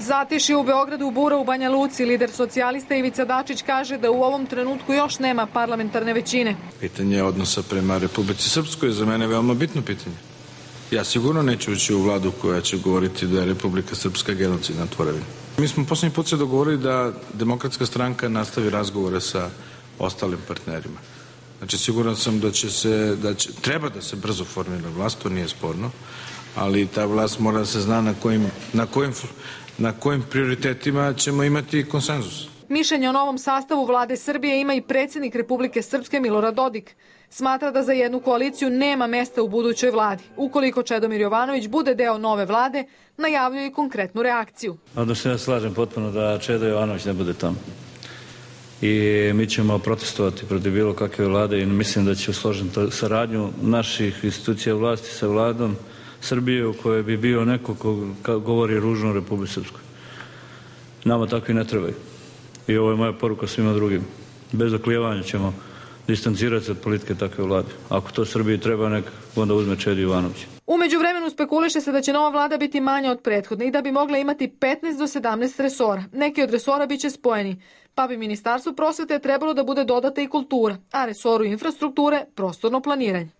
Zatiši u Beogradu u Bura u Banja Luci, lider socijalista Ivica Dačić kaže da u ovom trenutku još nema parlamentarne većine. Pitanje odnosa prema Republici Srpskoj je za mene veoma bitno pitanje. Ja sigurno neću ući u vladu koja će govoriti da je Republika Srpska genocidna tvorevina. Mi smo poslednji put se dogovorili da demokratska stranka nastavi razgovore sa ostalim partnerima. Znači, siguran sam da će se, da će, treba da se brzo formira vlast, to nije sporno, ali ta vlast mora da se zna na kojim, na kojim, na kojim prioritetima ćemo imati konsenzus. Mišljenje o novom sastavu vlade Srbije ima i predsjednik Republike Srpske Milorad Dodik. Smatra da za jednu koaliciju nema mesta u budućoj vladi. Ukoliko Čedomir Jovanović bude deo nove vlade, najavljuje i konkretnu reakciju. Odnosno ja slažem potpuno da Čedo Jovanović ne bude tamo. I mi ćemo protestovati protiv bilo kakve vlade i mislim da će usložiti saradnju naših institucija vlasti sa vladom Srbije u kojoj bi bio neko ko govori ružno o Republike Srpskoj. Nama takvi ne trebaju. I ovo je moja poruka svima drugim. Bez oklijevanja ćemo distancirati se od politike takve vlade. Ako to Srbiji treba, nek onda uzme Čedi Ivanović. Umeđu vremenu spekuliše se da će nova vlada biti manja od prethodne i da bi mogla imati 15 do 17 resora. Neki od resora biće spojeni, pa bi Ministarstvu prosvete trebalo da bude dodata i kultura, a resoru infrastrukture prostorno planiranje.